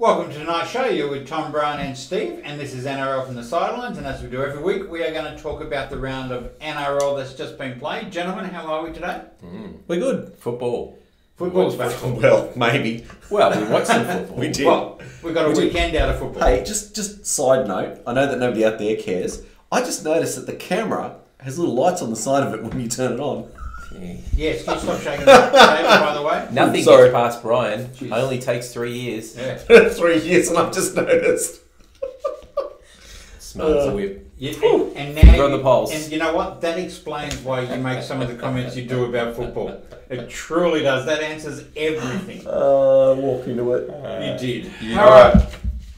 Welcome to tonight's show. You're with Tom Brian and Steve, and this is NRL from the sidelines. And as we do every week, we are going to talk about the round of NRL that's just been played. Gentlemen, how are we today? Mm. We're good. Football. Football's back. Well, maybe. Well, we watched some football. We did. Well, we've got a We did. weekend out of football. Hey, just just side note. I know that nobody out there cares. I just noticed that the camera has little lights on the side of it when you turn it on. Yeah. Yes, can you stop shaking the table, by the way? Nothing Sorry. gets past Brian. Jeez. Only takes three years. Yeah. Three years, and I've just noticed. Smart as Uh, a whip. You, and, and now You're on the you- pulse. And you know what? That explains why you make some of the comments you do about football. It truly does. That answers everything. Uh, walk into it. You did. you- All right,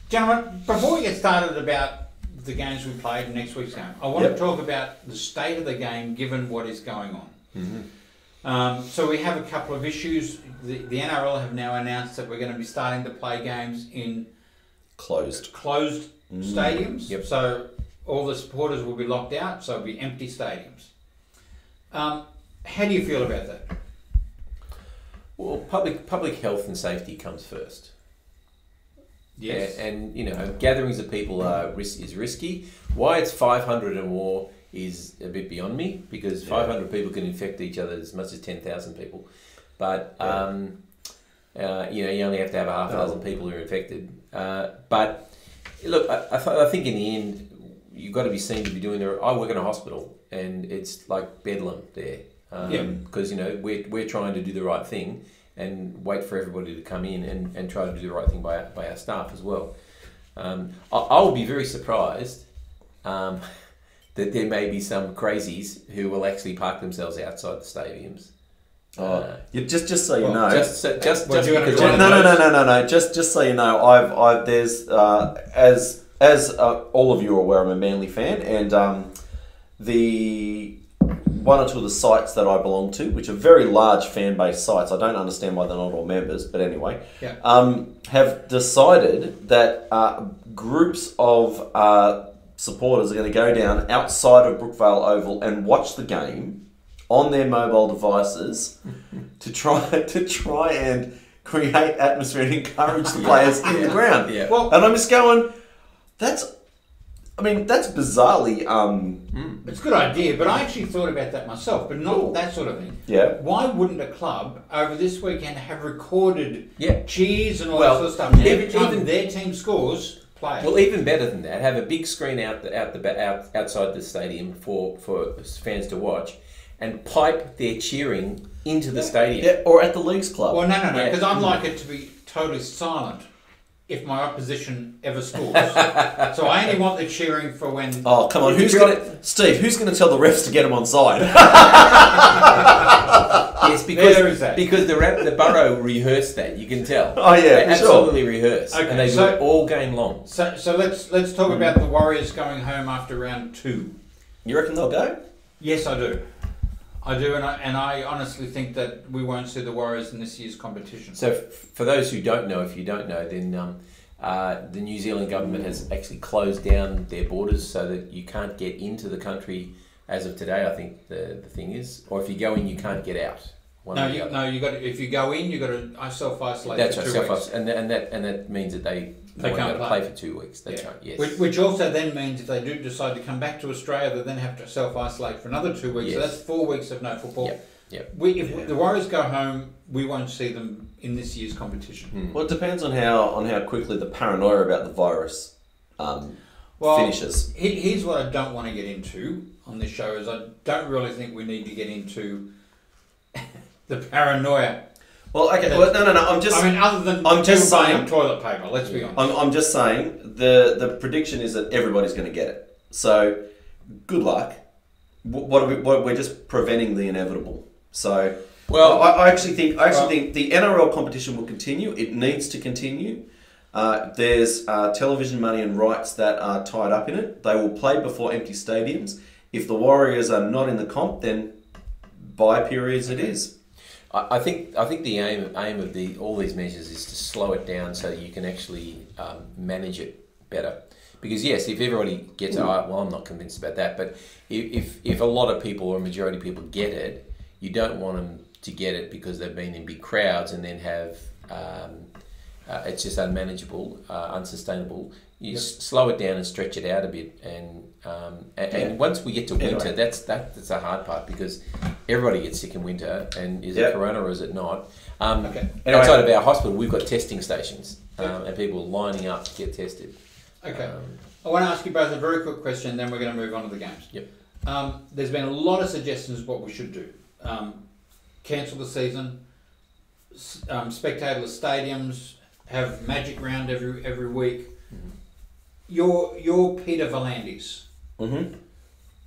gentlemen. Before we get started about the games we played and next week's game, I want Yep. to talk about the state of the game given what is going on. Mm-hmm. Um, so we have a couple of issues. The, the NRL have now announced that we're going to be starting to play games in Closed. closed stadiums. Yep. So all the supporters will be locked out. So it'll be empty stadiums. Um, how do you feel about that? Well, public public health and safety comes first. Yes. A- And, you know, gatherings of people are is risky. Why it's 500 and more is a bit beyond me because 500 people can infect each other as much as 10,000 people. But, Yeah. um, uh, you know, you only have to have a half Oh. dozen people who are infected. Uh, but look, I, I, th- I think in the end, you've got to be seen to be doing the. I work in a hospital and it's like bedlam there. Um, Yeah. Because, you know, we're, we're trying to do the right thing and wait for everybody to come in and, and try to do the right thing by our, by our staff as well. Um, I, I will be very surprised um, that there may be some crazies who will actually park themselves outside the stadiums. Oh, Uh, you, just just so you well, know. just so, just, Well, just do you because no, no, no, no, no, no. Just just so you know, I've I've there's uh, as as uh, all of you are aware, I'm a Manly fan, and um, the one or two of the sites that I belong to, which are very large fan based sites, I don't understand why they're not all members, but anyway, Yeah. um, have decided that uh, groups of uh, supporters are going to go down outside of Brookvale Oval and watch the game on their mobile devices to try to try and create atmosphere and encourage the players in the ground. Yeah. Well, And I'm just going, that's, I mean, that's bizarrely, um, It's a good idea, but I actually thought about that myself, but not Cool. that sort of thing. yeah. Why wouldn't a club over this weekend have recorded Yeah. cheers and all Well, that sort of stuff? yeah. Every time Even- their team scores, play. it. Well, even better than that, have a big screen out the, out the out, outside the stadium for, for fans to watch, and pipe their cheering into the stadium. Yeah, or at the Leagues Club. well, no, no, no, Yeah. because I'd mm. like it to be totally silent if my opposition ever scores. so I only want the cheering for when. Oh come on! If Who's you're going to Steve? Who's going to tell the refs to get him on side? Yes, because There is that. because the the borough rehearsed that. You can tell. Oh, yeah, they for sure. absolutely rehearse, Okay, and they so- do it all game long. So, so let's let's talk about the Warriors going home after round two. you reckon they'll go? Yes, I do. I do, and I, and I honestly think that we won't see the Warriors in this year's competition. So, f- for those who don't know, if you don't know, then um, uh, the New Zealand government has actually closed down their borders so that you can't get into the country as of today. I think the, the thing is, or if you go in, you can't get out. One No, or the you, other. no, you got to, if you go in, you got to self isolate That's for right, two self weeks. and, that- and that and that means that they, They won't can't be able to play. play for two weeks. That's Yeah. right. Yes. Which, which also then means if they do decide to come back to Australia, they then have to self isolate for another two weeks. So Yes. that's four weeks of no football. Yep, yep. We, if the Warriors go home, we won't see them in this year's competition. Hmm. Well, it depends on how on how quickly the paranoia about the virus um, Well, finishes. he- here's what I don't want to get into on this show is I don't really think we need to get into the paranoia. Well, okay. Well, no, no, no. I'm just. I mean, other than I'm just saying- toilet paper. Let's be honest. I'm, I'm just saying the the prediction is that everybody's going to get it. So, good luck. What are we? What, we're just preventing the inevitable. So, Well- I, I actually think I actually Well- think the NRL competition will continue. It needs to continue. Uh, there's uh, television money and rights that are tied up in it. They will play before empty stadiums. If the Warriors are not in the comp, then by periods it is. I think I think the aim aim of the all these measures is to slow it down so you can actually um, manage it better. Because yes, if everybody gets it, well, I'm not convinced about that. But if, if if a lot of people or a majority of people get it, you don't want them to get it because they've been in big crowds and then have um, uh, it's just unmanageable, uh, unsustainable. You Yep. slow it down and stretch it out a bit, and um, and, Yeah. and once we get to winter, Anyway. that's that, that's the hard part because everybody gets sick in winter, and is Yep. it corona or is it not? Um, Okay. Anyway. Outside of our hospital, we've got testing stations, Yep. um, and people lining up to get tested. Okay. Um, I want to ask you both a very quick question, then we're going to move on to the games. Yep. Um, there's been a lot of suggestions of what we should do. Um, cancel the season, um, spectatorless stadiums, have magic round every every week. You're, you're Peter V'landys. Mm-hmm.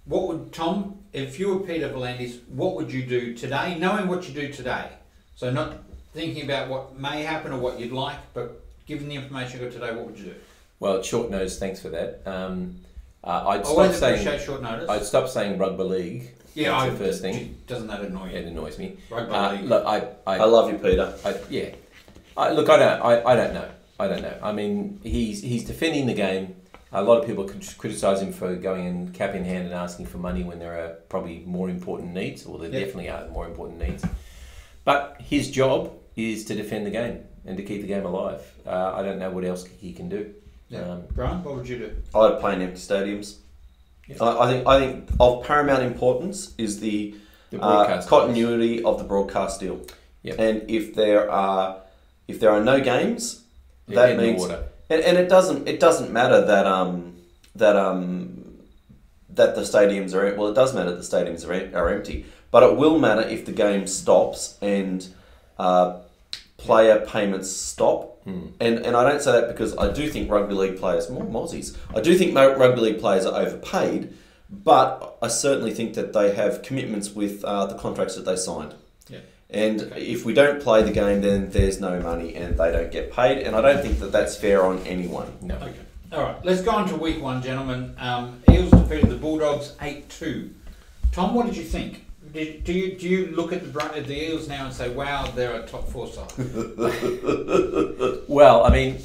What would, Tom, if you were Peter V'landys, what would you do today, knowing what you do today? So not thinking about what may happen or what you'd like, but given the information you got today, what would you do? well, short notice. Thanks for that. Um, uh, I'd stop always saying appreciate short notice. I'd stop saying rugby league. Yeah, That's I, the first thing. Doesn't that annoy you? It annoys me. Rugby Uh, league. look, I, I, I love you, Peter. I, yeah. I, look, I don't, I, I don't know. I don't know. I mean, he's he's defending the game. A lot of people criticise him for going and cap in hand and asking for money when there are probably more important needs, or there Yep. definitely are more important needs. But his job is to defend the game and to keep the game alive. Uh, I don't know what else he can do. Yeah. Um, Brian, what would you do? I'd play in empty stadiums. Yeah. I, I think I think of paramount importance is the, the uh, continuity of the broadcast deal. Yep. And if there are if there are no games, They're that in the means water. and, and it doesn't it doesn't matter that um that um that the stadiums are well it does matter that the stadiums are, are empty but it will matter if the game stops and uh, player payments stop Hmm. and and I don't say that because I do think rugby league players more Mozzies I do think rugby league players are overpaid but I certainly think that they have commitments with uh, the contracts that they signed Yeah. And if we don't play the game, then there's no money and they don't get paid. And I don't think that that's fair on anyone. No. Okay. All right. Let's go on to week one, gentlemen. Um, Eels defeated the Bulldogs eight two. Tom, what did you think? Did, do you do you look at the at the Eels now and say, "Wow, they're a top four side"? Well, I mean,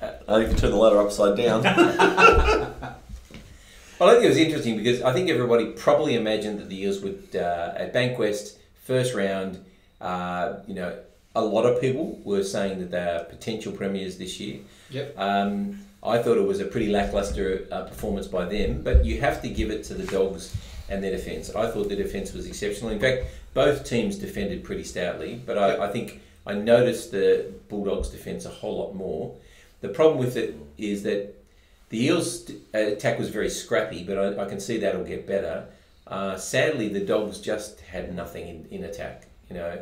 I think you turn the ladder upside down. Well, I think it was interesting because I think everybody probably imagined that the Eels would uh, at Bankwest first round. Uh, you know, a lot of people were saying that they are potential premiers this year. Yep. Um, I thought it was a pretty lackluster uh, performance by them, but you have to give it to the Dogs and their defence. I thought the defence was exceptional. In fact, both teams defended pretty stoutly, but I, I think I noticed the Bulldogs' defence a whole lot more. The problem with it is that the Eels' uh, attack was very scrappy, but I, I can see that'll get better. Uh, sadly, the Dogs just had nothing in, in attack. You know,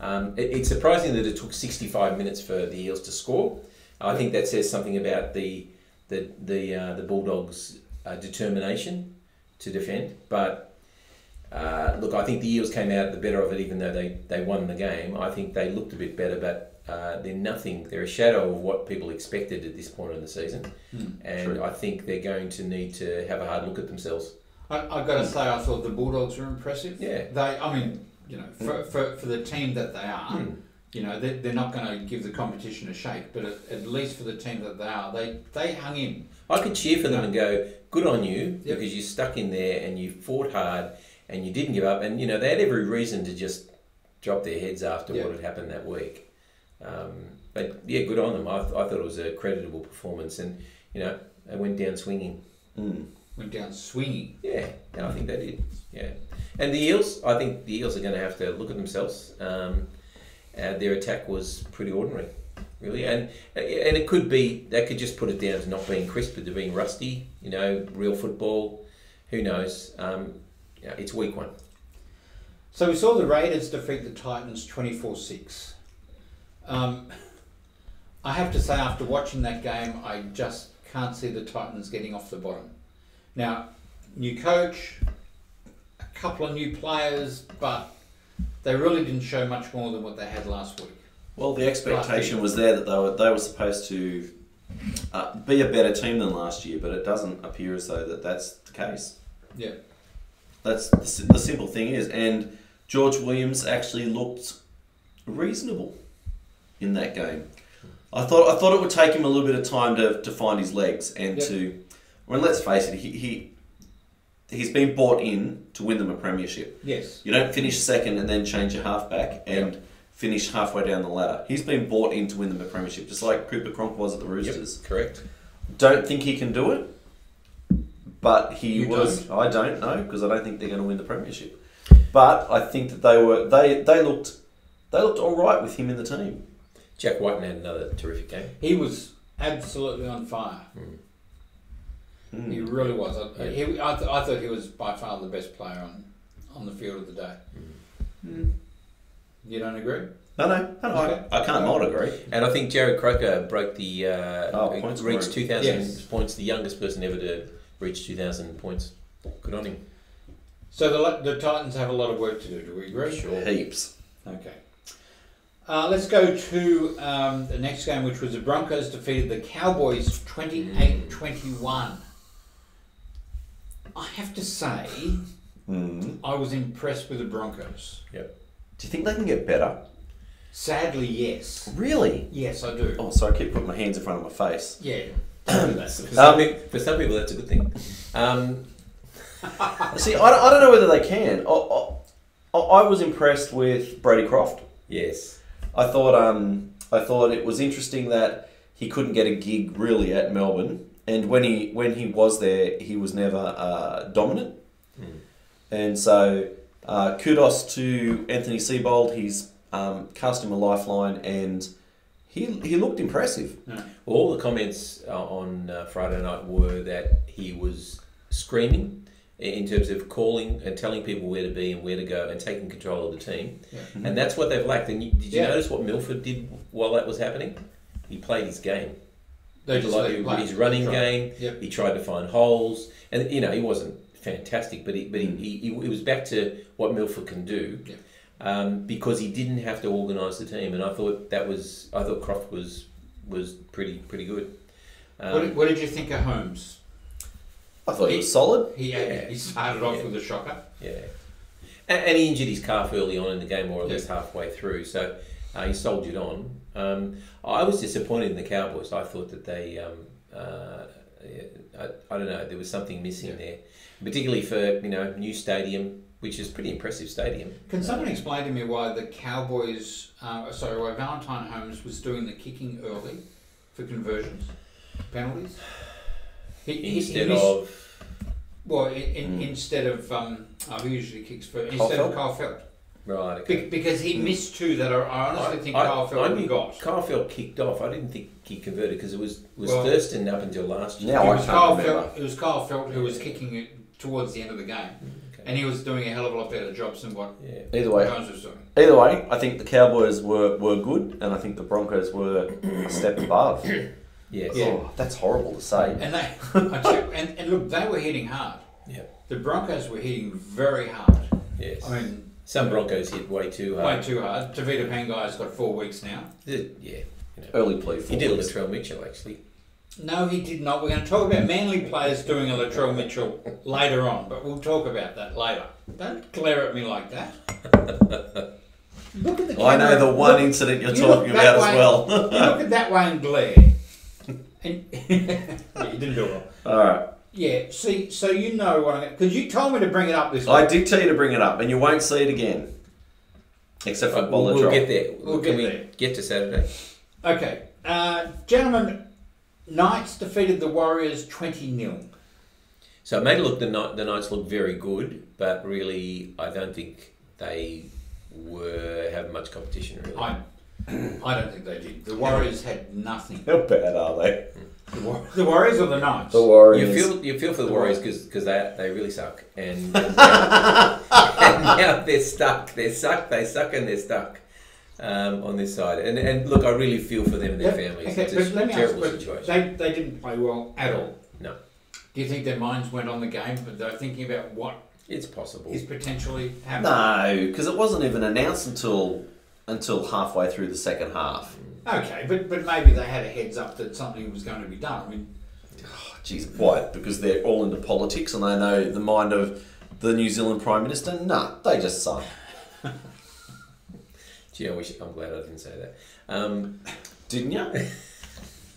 um, it, it's surprising that it took 65 minutes for the Eels to score. I think that says something about the the the uh, the Bulldogs' uh, determination to defend. But uh, look, I think the Eels came out the better of it, even though they, they won the game. I think they looked a bit better, but uh, they're nothing. They're a shadow of what people expected at this point in the season, Hmm. and True. I think they're going to need to have a hard look at themselves. I, I've got to say, I thought the Bulldogs were impressive. Yeah. They, I mean, you know, for, for, for the team that they are, Hmm. you know, they, they're not going to give the competition a shake, but at, at least for the team that they are, they, they hung in. I could cheer for them and go, good on you, Yep. because you stuck in there and you fought hard and you didn't give up. And, you know, they had every reason to just drop their heads after Yeah. what had happened that week. Um, but, yeah, good on them. I, th- I thought it was a creditable performance and, you know, they went down swinging. Mm. Went down swinging. Yeah, and I think they did. Yeah. And the Eels, I think the Eels are going to have to look at themselves. Um, uh, their attack was pretty ordinary, really, and and it could be they could just put it down to not being crisp, but to being rusty. You know, real football. Who knows? Um, yeah, it's week one. So we saw the Raiders defeat the Titans 24 6. Um, I have to say, after watching that game, I just can't see the Titans getting off the bottom. Now, new coach, a couple of new players, but they really didn't show much more than what they had last week. Well, the expectation was there that they were they were supposed to uh, be a better team than last year, but it doesn't appear as though that that's the case. Yeah. That's the, the simple thing is, and George Williams actually looked reasonable in that game. I thought I thought it would take him a little bit of time to, to find his legs and Yep. to. Well, let's face it, he, he he's been bought in to win them a premiership. Yes. You don't finish second and then change your halfback. And finish halfway down the ladder. He's been bought in to win them a premiership, just like Cooper Cronk was at the Yep, Roosters. correct. Don't think he can do it, but he You was. I don't know because I don't think they're going to win the premiership. But I think that they were. They they looked. They looked all right with him in the team. Jack Wighton had another terrific game. He was absolutely on fire. Hmm. Hmm. He really was. I, Yeah. he, I, th- I thought he was by far the best player on, on the field of the day. Hmm. You don't agree? No, no, no, no Okay. I, I can't not agree. And I think Jarrod Croker broke the uh, Oh, points reached two thousand Yes. points, the youngest person ever to reach two thousand points. Good on him. So the, the Titans have a lot of work to do. Do we agree? Sure. Heaps. Okay. Uh, let's go to um, the next game, which was the Broncos defeated the Cowboys 28 21. I have to say, Mm. I was impressed with the Broncos. Do you think they can get better? Sadly, yes. Really? Yes, I do. Oh, sorry, I keep putting my hands in front of my face. Yeah. do that. For some, peop- for some people, that's a good thing. Um, See, I don't, I don't know whether they can. I, I, I was impressed with Brodie Croft. yes. I thought um, I thought it was interesting that he couldn't get a gig really at Melbourne, and when he when he was there, he was never uh, dominant. Mm. And so, uh, kudos to Anthony Seibold. He's um, cast him a lifeline, and he he looked impressive. Well, All the comments uh, on uh, Friday night were that he was screaming in terms of calling and telling people where to be and where to go and taking control of the team. Yeah. And that's what they've lacked. And you, did you Yeah. notice what Milford did while that was happening? He played his game. They just like let play. his running Right. game. Yep. He tried to find holes, and you know he wasn't fantastic, but he but he, he, he, it was back to what Milford can do, Yeah. um, because he didn't have to organise the team, and I thought that was I thought Croft was was pretty pretty good. Um, What, did, what did you think of Holmes? I thought he He- was solid. He, Yeah. he started off Yeah. with a shocker. Yeah, and, and he injured his calf early on in the game, more or less halfway through. So he soldiered on. Um, I was disappointed in the Cowboys. I thought that they, um, uh, I, I don't know, there was something missing there, particularly for you know new stadium, which is pretty impressive stadium. Can someone explain to me why the Cowboys, uh, sorry, why Valentine Holmes was doing the kicking early for conversions, penalties? He, he- he instead missed- of well, in, Mm. instead of um, oh, who usually kicks for instead of Kyle Feldt, right? Be- because he hmm. missed two that are, I honestly think I- Kyle Feldt I knew got. Kyle Feldt kicked off. I didn't think he converted because it was was Well- Thurston up until last year. Now it I was can't Feldt. It was Kyle Feldt who was kicking it towards the end of the game, hmm, Okay. and he was doing a hell of a lot better jobs than what Yeah. Either way, Jones was doing. either way, I think the Cowboys were, were good, and I think the Broncos were a step above. Yes. Yeah. Oh, that's horrible to say. And they, I check, and, and look, they were hitting hard. Yeah. The Broncos were hitting very hard. Yes. I mean, Some Broncos hit way too hard. way too hard. Tevita Pangai's got four weeks now. Did- Yeah. You know. Early plea. He did a forwards. Latrell Mitchell actually. No, he did not. We're going to talk about Manly players doing a Latrell Mitchell later on, but we'll talk about that later. Don't glare at me like that. Look at the I know the one Look- incident you're you talking about way. as well. you look at that way and glare. And yeah, you didn't do it well. All right. Yeah, see, so you know what I'm because you told me to bring it up this week. I did tell you to bring it up, and you won't see it again. Except for Uh, we'll, Bola we'll Drop. get there. We'll Can get we there. get to Saturday? Okay, uh, gentlemen, Knights defeated the Warriors 20 0. So it made it look the Knight, the Knights look very good, but really I don't think they were have much competition really. I, I don't think they did. The Warriors had nothing. How bad are they? The, War- the Warriors or the Knights? The Warriors. You feel you feel for the Warriors because they they really suck and, and, now, and now they're stuck. They're stuck. They suck and they're stuck um, on this side. And and look, I really feel for them and their Yeah, families. Okay, it's but a let me ask terrible question. situation. They, they didn't play well at all. No. Do you think their minds went on the game, but they're thinking about what It's possible. is potentially happening? No, because it wasn't even announced until until halfway through the second half. Okay, but, but maybe they had a heads up that something was going to be done. I mean, Oh, Jeez, why? Because they're all into politics and they know the mind of the New Zealand Prime Minister? Nah, they just suck. Gee, I wish I'm glad I didn't say that. Um, Didn't you?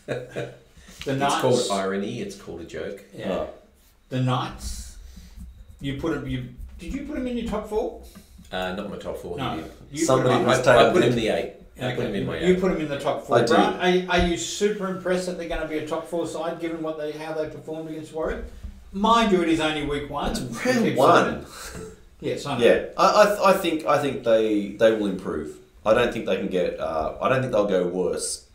the it's Knights. called irony. It's called a joke. Yeah. The Knights. You put them. You did you put them in your top four? Uh, not my top four. No, he you Somebody put him I, must up- take I put him. him in the eight. I put him in my You eight. put them in the top four. I do. Brian, are, are you super impressed that they're going to be a top four side, given what they how they performed against Warwick? Mind you, it is only week one. It's round one. saying. Yes, I know. Yeah, I, I, I think I think they they will improve. I don't think they can get. Uh, I don't think they'll go worse.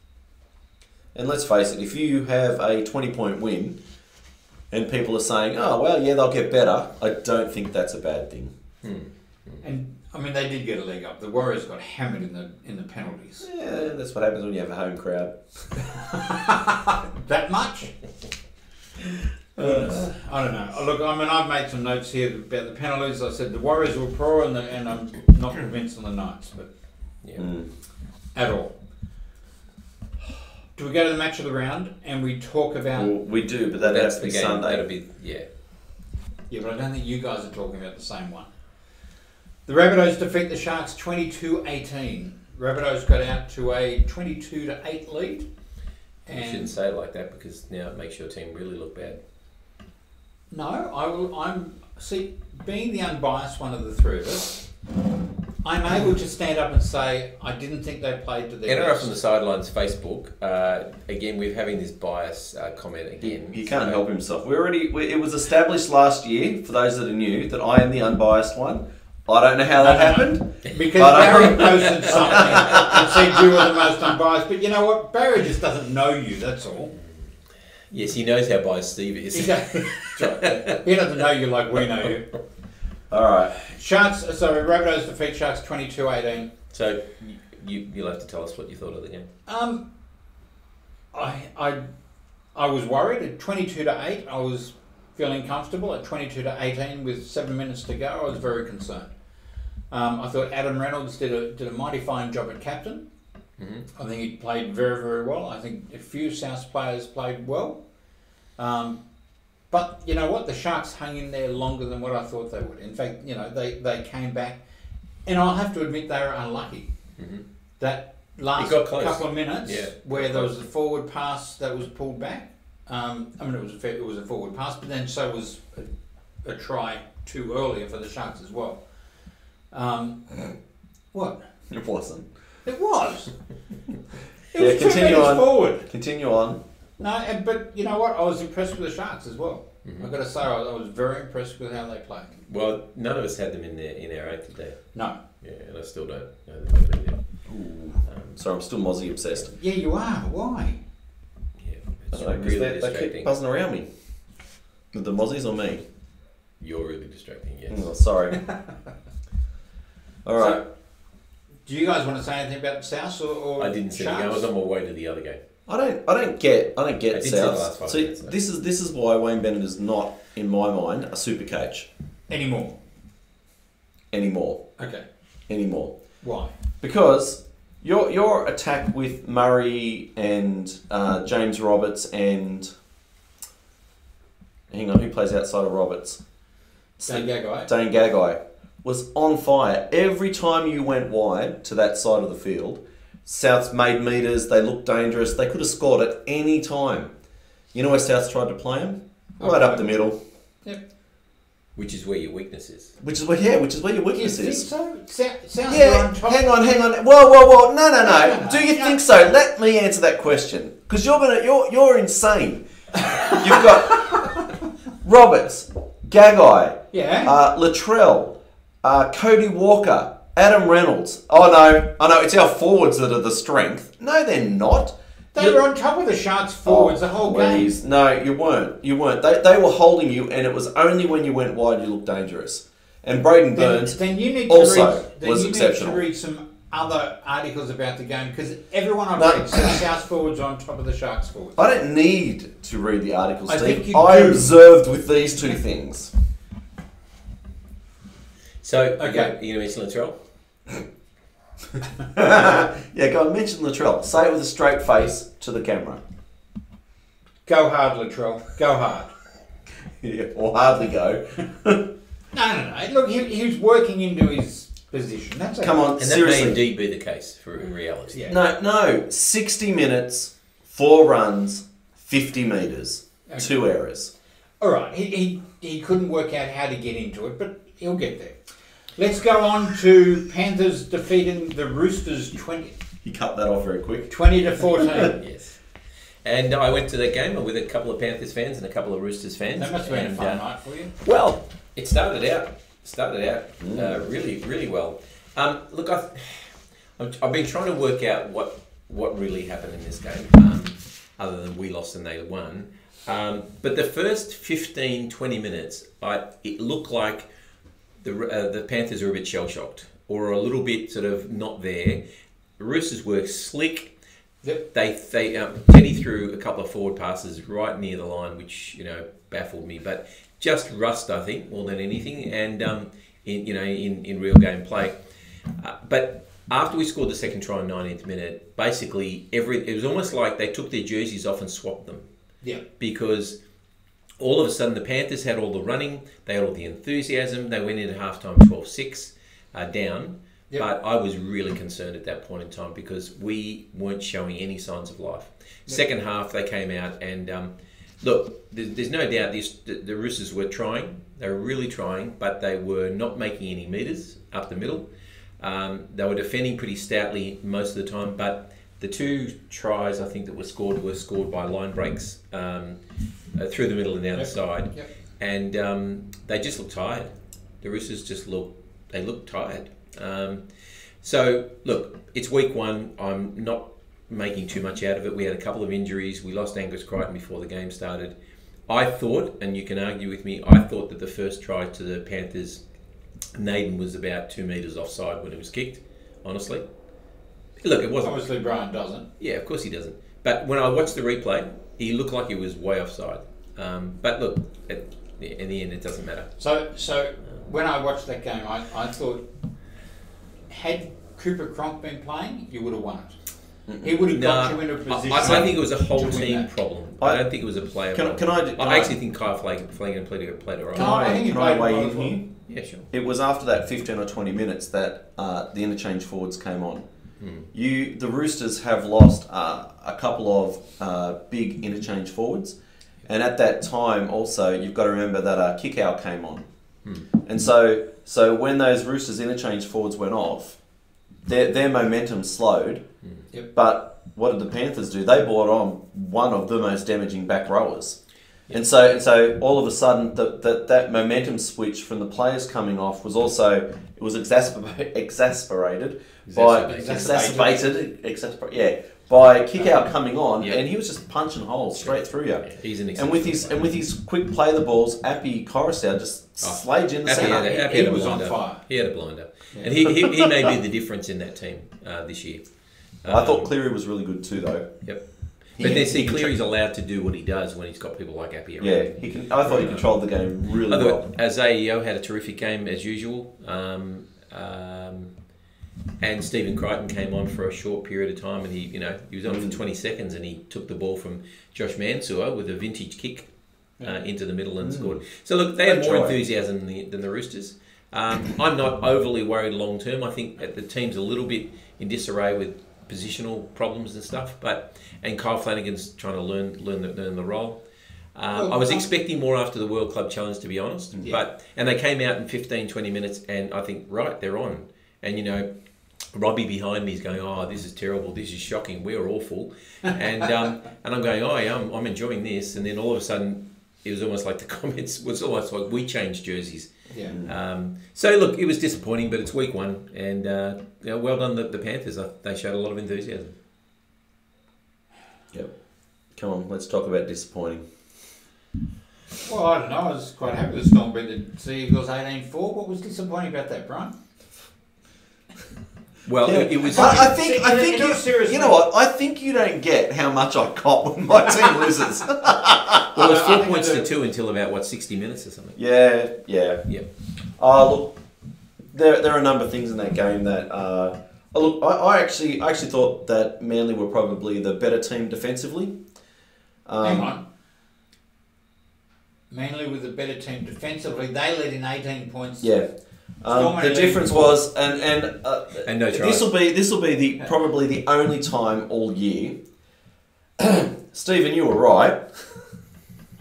And let's face it, if you have a twenty point win, and people are saying, "Oh well, yeah, they'll get better," I don't think that's a bad thing. Hmm. And I mean, they did get a leg up. The Warriors got hammered in the in the penalties. Yeah, that's what happens when you have a home crowd. That much? Goodness. I don't know. Look, I mean, I've made some notes here about the penalties. I said the Warriors were poor, and, the, and I'm not convinced on the Knights, but Yeah. Mm. at all. Do we go to the match of the round and we talk about? Well, we do, but that That's has to the be game. Sunday. That'll be yeah. Yeah, but I don't think you guys are talking about the same one. The Rabbitohs defeat the Sharks 22-18. Rabbitohs got out to a 22 to 8 lead. You shouldn't say it like that because now it makes your team really look bad. no, I will I'm see being the unbiased one of the three of us, I'm able to stand up and say I didn't think they played to their NRF best. from the sidelines Facebook. Uh, again, we're having this bias uh, comment again. He can't So- help himself. We already. We, it was established last year. For those that are new, that I am the unbiased one. I don't know how that happened. Because But I- Barry posted something and said you were the most unbiased. But you know what? Barry just doesn't know you, that's all. Yes, he knows how biased Steve is. doesn't, he doesn't know you like we know you. All right. Sharks, sorry, Rabbitohs defeat Sharks 22-18. so you, you, you'll have to tell us what you thought of the game. Um, I, I, I was worried at 22 to 8. I was feeling comfortable at 22 to 18 with seven minutes to go. I was very concerned. Um, I thought Adam Reynolds did a, did a mighty fine job at captain. Mm-hmm. I think he played very, very well. I think a few South players played well. Um, but you know what? The Sharks hung in there longer than what I thought they would. In fact, you know, they, they came back. And I'll have to admit they were unlucky. Mm-hmm. That last couple of minutes Yeah, where there was a forward pass that was pulled back. Um, I mean, it was a fair, it was a forward pass, but then so was a, a try too earlier for the Sharks as well. Um, what? It wasn't. It was. It Yeah, was two continue metres on. forward. Continue on. No, and, but you know what? I was impressed with the Sharks as well. Mhm. I've got to say, I, I was very impressed with how they played. Well, none of us had them in there in our eight today. No. Yeah, and I still don't know them to be there. Um, Sorry, I'm still Mozzie obsessed. Yeah, you are. Why? yeah, I it's don't know, 'cause really they, they distracting. keep buzzing around me. The Mozzies or me? You're really distracting. Yes. Oh, sorry. All right. So, do you guys want to say anything about the South or, or I didn't see the game. I was on my way to the other game. I don't. I don't get. I don't I get did see the last South. five See, minutes, though. this is this is why Wayne Bennett is not, in my mind, a super coach anymore. anymore. Okay. Anymore. Why? Because your your attack with Murray and uh, James Roberts and hang on, who plays outside of Roberts? Dane Gagai. Dane Gagai was on fire every time you went wide to that side of the field. Souths made meters. They looked dangerous. They could have scored at any time. You know where Souths tried to play them? Right up the middle, Yep. Which is where your weakness is. which is where yeah, which is where your Do you weakness think is. so? Sa- South Yeah, are on hang on, hang on. Whoa, whoa, whoa! No, no, No, no. no, Do you no. think so? Let me answer that question because you're gonna, you're, you're insane. You've got Roberts, Gagai, Yeah. uh, Latrell, uh, Cody Walker, Adam Reynolds. Oh no, I know it's our forwards that are the strength. No, they're not. they You- were on top of the Sharks forwards the whole game. Please. No, you weren't. You weren't. They, they were holding you, and it was only when you went wide you looked dangerous. And Braden Burns, then you need to also read. Then was you exceptional. need to read some other articles about the game because everyone I've No. read says South forwards on top of the Sharks forwards. I don't need to read the articles, I Steve. think you I do. observed with these two things. So, Okay. okay. you going to mention Latrell? yeah, go on, mention Latrell. Say it with a straight face to the camera. Go hard, Latrell. Go hard. Yeah, or hardly go. No, no, no. Look, he, he was working into his position. That's Come on, And that seriously. may indeed be the case for in reality. Yeah. No, no. 60 minutes, four runs, 50 metres, Okay. two errors. All right. He, he he couldn't work out how to get into it, but he'll get there. Let's go on to Panthers defeating the Roosters 20, You cut that off very quick. 20 to 14. Yes. And I went to that game with a couple of Panthers fans and a couple of Roosters fans. That must have been a fun uh, night for you. Well, it started out started out uh, Mm. really really well. Um, look, I, I'm, I've been trying to work out what what really happened in this game, um, other than we lost and they won. Um, but the first 15, 20 minutes, I, it looked like the uh, the Panthers are a bit shell shocked or a little bit sort of not there. The Roosters were slick. Yep. They they um, Teddy threw a couple of forward passes right near the line, which you know baffled me. But just rust, I think, more than anything, and um, in you know in, in real game play. Uh, but after we scored the second try in 19th minute, basically every it was almost like they took their jerseys off and swapped them Yeah. because all of a sudden the Panthers had all the running, they had all the enthusiasm. They went into halftime 12-6 uh, down. Yep. But I was really concerned at that point in time because we weren't showing any signs of life. Second half, they came out and um, look. There's, there's no doubt this, the, the Roosters were trying. They were really trying, but they were not making any meters up the middle. Um, they were defending pretty stoutly most of the time, but the two tries I think that were scored were scored by line breaks um, uh, through the middle and down Yep. the side, Yep. and um, they just looked tired. The Roosters just look they look tired. Um, so look, it's week one. I'm not making too much out of it. We had a couple of injuries. We lost Angus Crichton before the game started. I thought, and you can argue with me, I thought that the first try to the Panthers, Naden was about two metres offside when it was kicked. Honestly, look, it wasn't. Obviously, Brian doesn't. Yeah, of course he doesn't. But when I watched the replay, he looked like he was way offside. Um, but look, at, in the end, it doesn't matter. So, so when I watched that game, I, I thought, had Cooper Cronk been playing, you would have won it. He would have got you into a I, position. I think it was a whole team that. problem. I, I- don't think it was a player Can, problem. can I? Can I actually think Kyle Flag, Flanagan played a played a right. Can I- I think he can I played weigh well in as well. here? Yeah, sure. It was after that 15 or 20 minutes that uh, the interchange forwards came on. Hmm. You, the Roosters have lost uh, a couple of uh, big interchange forwards, and at that time also you've got to remember that uh, Kikau came on, Hmm. and so so when those Roosters interchange forwards went off, their their momentum slowed. Hmm. Yep. But what did the Panthers do? They brought on one of the most damaging back rowers. And so, and so, all of a sudden, the, the, that momentum switch from the players coming off was also it was exacerbated, exasperated by Exacerbated. exacerbated, yeah, by Kikau coming on, Yeah. and he was just punching holes straight through you. Yeah, he's an And with his and with his quick play the balls, Api Koroisau just Oh. slayed you in the Happy centre. had, a, Happy He had a was on blinder. fire. He had a blinder, Yeah. and he, he, he may be the difference in that team uh, this year. I thought Um, Cleary was really good too, though. Yep. He- But then he see, can Cleary's allowed to do what he does when he's got people like Api around. Yeah, he can. I thought he controlled the game really I well. thought Azaio had a terrific game as usual. Um, um, and Stephen Crichton came on for a short period of time, and he, you know, he was on Mm. for 20 seconds, and he took the ball from Josh Mansour with a vintage kick uh, into the middle and Mm. scored. So look, they had more enthusiasm than the, than the Roosters. Um, I'm not overly worried long term. I think that the team's a little bit in disarray with positional problems and stuff, but and Kyle Flanagan's trying to learn learn the, learn the role. Um, I was expecting more after the World Club Challenge, to be honest. Yeah. But and they came out in 15, 20 minutes, and I think right, they're on. And you know, Robbie behind me is going, "Oh, this is terrible. This is shocking. We're awful." And um, and I'm going, "Oh, yeah, I'm, I'm enjoying this." And then all of a sudden, it was almost like the comments was almost like we changed jerseys. Yeah. Um, so look, it was disappointing, but it's week one, and uh, you know, well done the, the Panthers. They showed a lot of enthusiasm. Yep. Come on, let's talk about disappointing. Well, I don't know. I was quite happy with Storm beat the Sea Eagles 18 4. What was disappointing about that, Brian? Well, Yeah. it, it was. But I think I In a- think in a you, serious you know what? I think you don't get how much I cop when my team loses. well, it was four points to two until about what sixty minutes or something. yeah, yeah. yeah. Uh, look, there, there are a number of things in that game that. Uh, oh, look, I, I actually I actually thought that Manly were probably the better team defensively. Um, Hang on. Manly with a better team defensively. They led in 18 points. Yeah. Um, the difference led was, and and uh, And no this will be this will be the probably the only time all year. Stephen, you were right.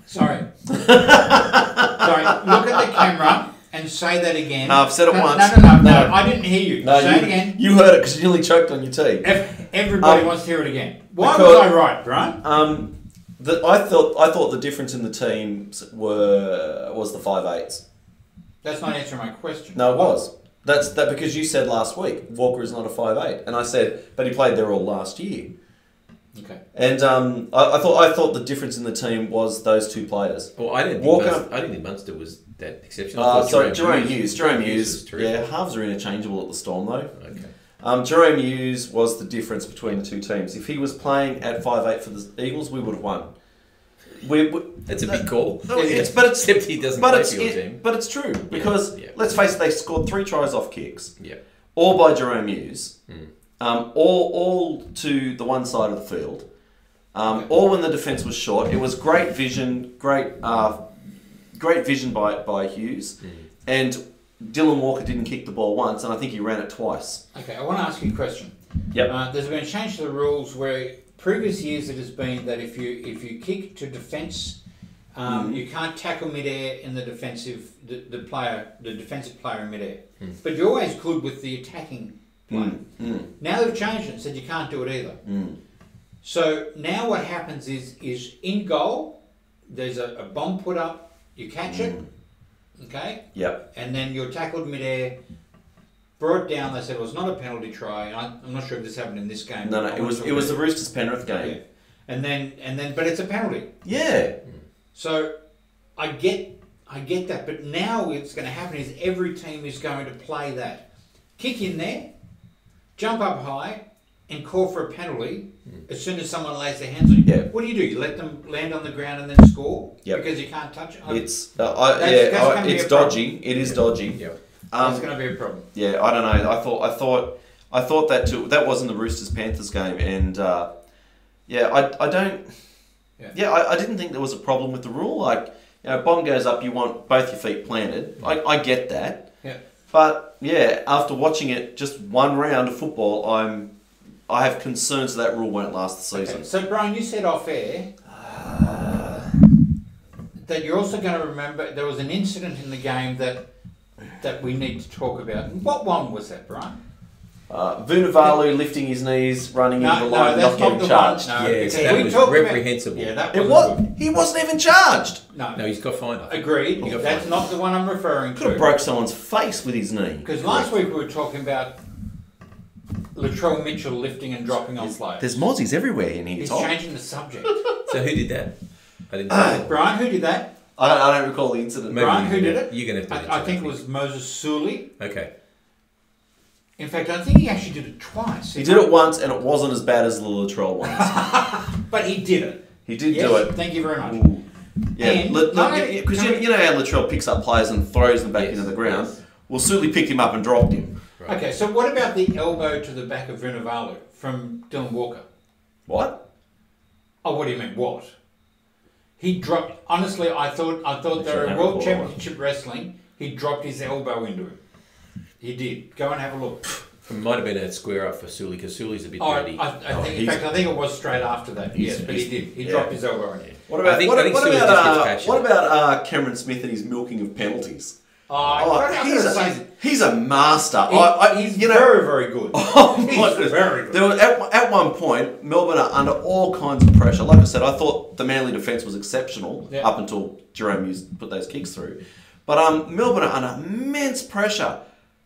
Sorry. Sorry. Look at the camera and say that again. No, I've said it no, once. No, no, no, no, No. I didn't hear you. No, say you, it again. you heard it because you nearly choked on your tea. Ev- Everybody Um, wants to hear it again. Why because- was I right, Brian? Um, the, I thought I thought the difference in the teams were was the five eights. That's not answering my question. No, it was. That's that because you said last week Walker is not a five eight, and I said, but he played there all last year. Okay. And um, I, I thought I thought the difference in the team was those two players. Well, I didn't. Walker- Think Munster, I didn't think Munster was that exceptional. I Uh, sorry, Jahrome Hughes. Jahrome was Hughes. terrific. Yeah, halves are interchangeable at the Storm though. Okay. Um, Jahrome Hughes was the difference between the two teams. If he was playing at five eight for the Eagles, we would have won. We, we, That's a big call. No, it's but it's Except he doesn't but play it's for your it- team. but it's true because yeah. let's face it, they scored three tries off kicks, Yeah. all by Jahrome Hughes, Mm. um, all all to the one side of the field, um, all when the defence was short. It was great vision, great uh, great vision by by Hughes, Mm. and Dylan Walker didn't kick the ball once, and I think he ran it twice. Okay, I want to ask you a question. Yep. Uh, there's been a change to the rules where previous years it has been that if you if you kick to defence, um, Mhm. you can't tackle midair in the defensive the, the player the defensive player in midair, Mm. but you always could with the attacking player. Mm, mm, Now they've changed it and said you can't do it either. mm. So now what happens is is in goal, there's a, a bomb put up, you catch it, Mm. okay, Yep. and then you're tackled midair, brought down. They said it was not a penalty try. I, I'm not sure if this happened in this game. No, no, it wasn't was sure it was the Roosters Penrith yeah. game. And then and then, but it's a penalty. Yeah. So I get I get that, but now what's going to happen is every team is going to play that, kick in there, jump up high, and call for a penalty as soon as someone lays their hands on you. Yeah. What do you do? You let them land on the ground and then score Yep. because you can't touch it. I- It's uh, I, yeah, I- gonna be it's a problem. dodgy. It is dodgy. That's Um, going to be a problem. yeah, I don't know. I thought I thought I thought that too. That wasn't the Roosters Panthers game, and uh, yeah, I, I don't. Yeah. Yeah, I, I didn't think there was a problem with the rule. Like, you know, bomb goes up, you want both your feet planted. I, I get that. Yeah. But yeah, after watching it just one round of football, I'm I have concerns that rule won't last the season. Okay. So Brian, you said off air that you're also going to remember there was an incident in the game that that we need to talk about. What one was that, Brian? Uh, Vunivalu lifting his knees, running into the line, not getting the charged. one. No, Yes, that we was talked about- reprehensible. yeah, that It was was. He wasn't even charged. no. No, he's got fined. Agreed. Got That's fined. not the one I'm referring to. Could have broke someone's face with his knee. Because last week we were talking about Latrell Mitchell lifting and dropping on players. There's mozzies everywhere in here, He's Tom. changing the subject. So who did that? I didn't. know. Brian, who did that? I, I don't recall the incident. Maybe Brian, you who can- did it? You're gonna have to. answer I, I that, think it was Moses Suli. Okay. In fact, I think he actually did it twice. He did it once, and it wasn't as bad as the Latrell one. But he did it. He did yes, do it. Thank you very much. Ooh. Yeah, And- because no, you, no, you know how Latrell picks up players and throws them back Yes, into the ground. yes. Well, Suli picked him up and dropped him. Right. Okay, so what about the elbow to the back of Vunivalu from Dylan Walker? What? Oh, what do you mean? What? He dropped. Honestly, I thought I thought they Actually, were I in don't World recall Championship Wrestling. He dropped his elbow into him. He did. Go and have a look. It might have been a square up for Suli because Suli's a bit Oh, dirty. I, I Oh, think, in fact, I think it was straight after that. Yes, but he did. He yeah. dropped his elbow in it. What about think- what, what about uh, what about uh, Cameron Smith and his milking of penalties? Oh, Oh, he's, a, he's a master. he- I, I, he's you know, very, very good. Oh he's very good. There was, at, at one point, Melbourne are under all kinds of pressure. Like I said, I thought the Manly defence was exceptional Yeah. up until Jahrome Hughes put those kicks through. But um, Melbourne are under immense pressure.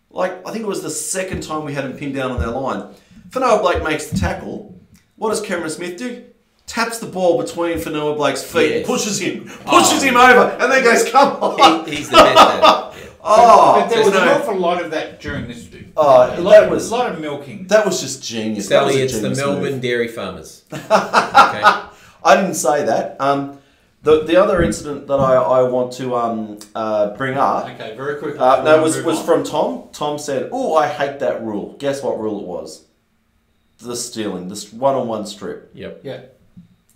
Like, I think it was the second time we had him pinned down on their line. Fonua Blake makes the tackle. What does Cameron Smith do? Taps the ball between Fonua Blake's feet, Yes. pushes him, pushes Oh. him over, and then goes, come on. He- he's the best. Yeah. oh, but there was you an awful lot of that during this. dude. Oh, a that lot, was- of, a lot of milking. that was just genius. That Sally, a it's the Melbourne move. Dairy Farmers. okay. I didn't say that. Um, the, the other incident that I, I want to um, uh, bring up Okay, very quickly. uh, before no, we was, was on. from Tom. Tom said, Oh, I hate that rule. Guess what rule it was? The stealing, this one on one strip. Yep. Yeah.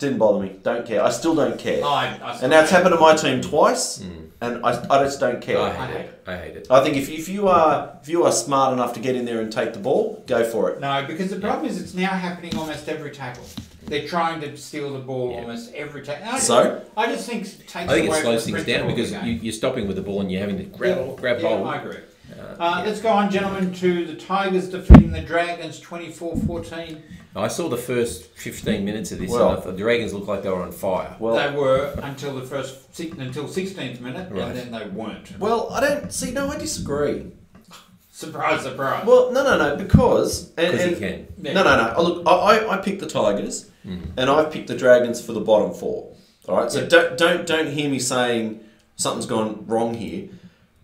Didn't bother me. Don't care. I still don't care. Oh, I, I and that's happened to my team twice, Mm. and I, I just don't care. I I hate hate it. I hate it. I think if, if you are if you are smart enough to get in there and take the ball, go for it. No, because the problem is it's now happening almost every tackle. They're trying to steal the ball Yeah. almost every tackle. So? I just think it takes I think away it slows things down because you, you're stopping with the ball and you're having to grab yeah, grab yeah, hold. I agree. Uh, Uh, yeah. Let's go on, gentlemen, to the Tigers defeating the Dragons 24-14. I saw the first 15 minutes of this Well- and I thought the Dragons looked like they were on fire. Well, they were until the first six, until 16th minute, Right. and then they weren't. well, I don't see. No, I disagree. Surprise, surprise. Well, no, no, no, because and, Because he and- can. No, no, no. Oh, Look, I, I, I picked the Tigers, mm. and I've picked the Dragons for the bottom four. All right, so Yeah. don't don't don't hear me saying something's gone wrong here.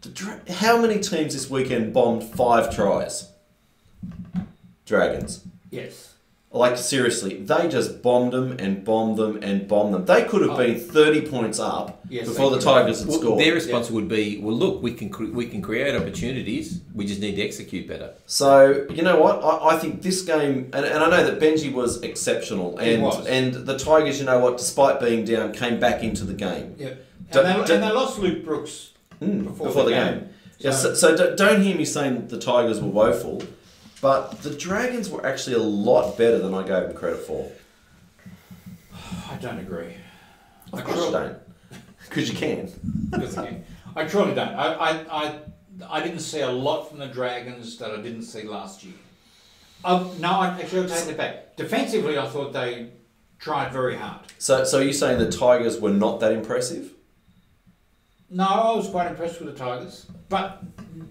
The Dra- how many teams this weekend bombed five tries? Dragons. Yes. Like seriously, they just bombed them and bombed them and bombed them. They could have Oh. been thirty points up Yes, before the could have. Tigers had Well, scored. their response would be, well, look, we can cre- we can create opportunities. We just need to execute better. So you know what? I, I think this game, and, and I know that Benji was exceptional, and was. and the Tigers, you know what? Despite being down, came back into the game Yeah. Don't- And they, don't- and they lost Luke Brooks Mm, before, before, the, the game. game. Yeah, so, so don't- don't hear me saying the Tigers were woeful, but the Dragons were actually a lot better than I gave them credit for. I don't agree. Of I course you don't, because you can. Because again, I truly don't. I, I, I, I didn't see a lot from the Dragons that I didn't see last year. Um, no, I actually I'll take it back. Defensively, I thought they tried very hard. So, so are you saying the Tigers were not that impressive? No, I was quite impressed with the Tigers, but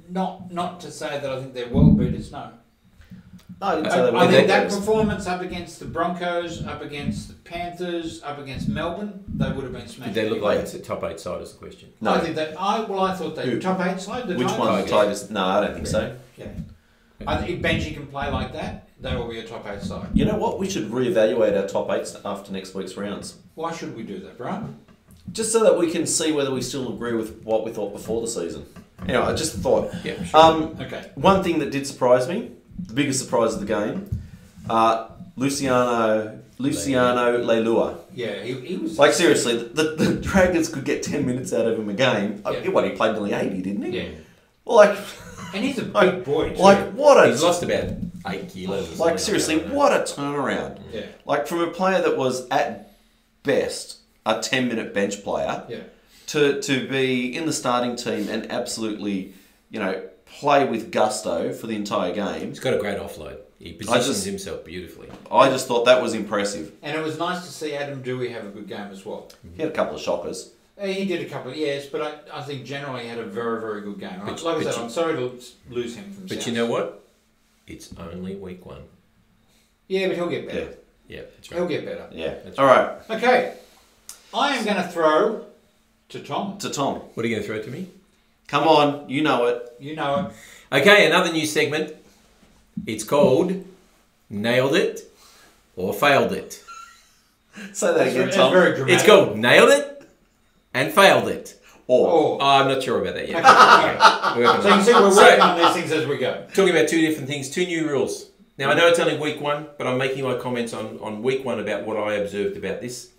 not not to say that I think they're world beaters. No, No, I didn't I, say they were. I think that performance up against the Broncos, up against the Panthers, up against Melbourne, they would have been smashed. Did they look anyway. like a top eight side? Is the question. No. I think that I well, I thought they Who? top eight side. The Which Tigers. one? The Tigers? No, I don't think so. Yeah. I think if Benji can play like that, they will be a top eight side. You know what? We should reevaluate our top eights after next week's rounds. Why should we do that, Brian? Just so that we can see whether we still agree with what we thought before the season. Anyway, I just thought. Yeah, sure. Um, Okay. one thing that did surprise me, the biggest surprise of the game, uh, Luciano Luciano Leilua. Yeah, he, he was. Like seriously, the, the Dragons could get ten minutes out of him a game. Uh, Yeah. What he played nearly eighty, didn't he? Yeah. Well, like, And he's a big Like- boy, too. like what a He's lost about eight kilos. like seriously, that. what a turnaround! Yeah. Like from a player that was at best a ten minute bench player Yeah. to to be in the starting team and absolutely, you know, play with gusto for the entire game. He's got a great offload. He positions just- himself beautifully. I just thought that was impressive. And it was nice to see Adam Doueihi have a good game as well. He had a couple of shockers. Uh, He did a couple of yes, but I, I think generally he had a very, very good game. But- like I said, you- I'm sorry to lose him from But South. you know what? It's only week one. Yeah, but he'll get better. Yeah. Yeah, that's He'll get better. Yeah. That's All right. Okay. I am going to throw to Tom. To Tom. What are you going to throw to me? Come on, you know it. You know it. Okay, another new segment. It's called Nailed It or Failed It. Say that That's, again, very, Tom. very dramatic. It's called Nailed It and Failed It. Or Oh. Oh, I'm not sure about that yet. Okay. We're working So you on can see we're So- working on these things as we go. talking about two different things, two new rules. Now I know it's only week one, but I'm making my comments on, on week one about what I observed about this.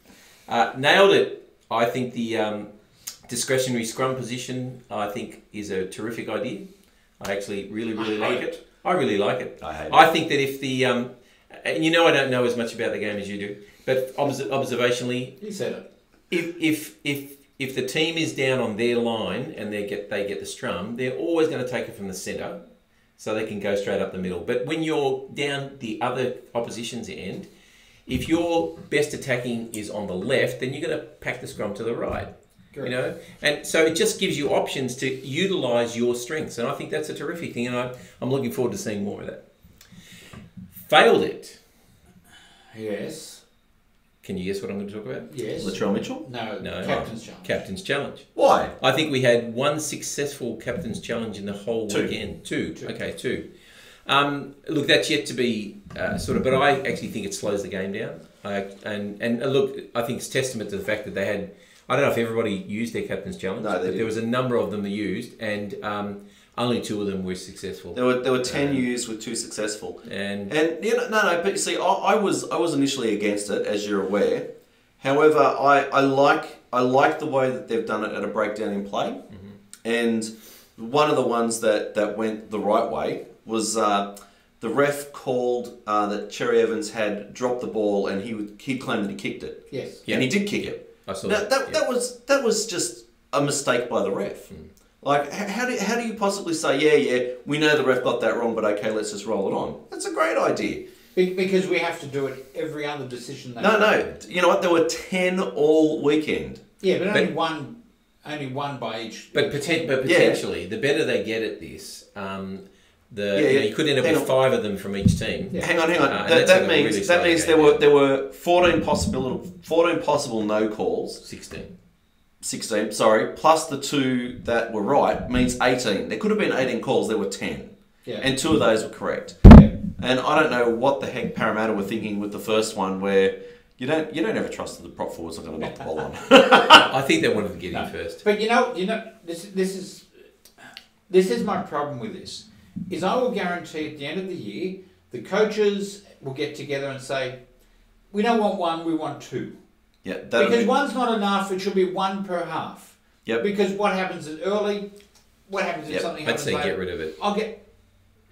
Uh, nailed it. I think the um, discretionary scrum position I think is a terrific idea. I actually really really I like hate it. I really like it. I hate it. Think that if the um, and you know I don't know as much about the game as you do, but obs- observationally, You said it. if if if if the team is down on their line and they get they get the scrum, they're always going to take it from the centre, so they can go straight up the middle. But when you're down the other opposition's end, if your best attacking is on the left, then you're going to pack the scrum to the right. You know, and so it just gives you options to utilise your strengths, and I think that's a terrific thing, and I, I'm looking forward to seeing more of that. Failed it. Yes. Can you guess what I'm going to talk about? Yes. Latrell Mitchell? No. No. Captain's challenge. Captain's challenge. Why? I think we had one successful captain's challenge in the whole Two. weekend. Two. Two. Okay, two. Um, look, that's yet to be uh, sort of, but I actually think it slows the game down. I, and and uh, look, I think it's testament to the fact that they had. I don't know if everybody used their captain's challenge, No, they but didn't. there was a number of them that used, and um, only two of them were successful. There were there were ten Um, used with two successful. And And you know, no, no, but you see, I, I was I was initially against it, as you're aware. However, I, I like I like the way that they've done it at a breakdown in play, and one of the ones that, that went the right way was uh, the ref called uh, that Cherry Evans had dropped the ball and he would, he claimed that he kicked it, Yes. Yeah. and he did kick it. I saw Now, that. that, yeah. that was that was just a mistake by the ref. Like, how do how do you possibly say, yeah, yeah, we know the ref got that wrong, but okay, let's just roll it on? That's a great idea. Be- because we have to do it every other decision. They No, no, you know what? There were ten all weekend. Yeah, but only one, only one by each. But, poten- but Yeah. potentially, the better they get at this, um, the Yeah, you, know, yeah. you could end up Hang with on. five of them from each team. Yeah. Hang on, hang on. Uh, and that that means really that means game, there were there were fourteen possible fourteen possible no calls. Sixteen. 16, sorry, plus the two that were right means 18. There could have been 18 calls, there were 10. Yeah. And two of those were correct. Yeah. And I don't know what the heck Parramatta were thinking with the first one where you don't you don't ever trust that the prop forwards are going to knock the ball on. I think they wanted to get No. in first. But you know, you know, this this is this is my problem with this. Is I will guarantee at the end of the year, the coaches will get together and say, we don't want one, we want two. yeah, because be, one's not enough; it should be one per half. Yep. Because what happens is early, what happens if Yep. something I'd happens say later? get rid of it. I'll get.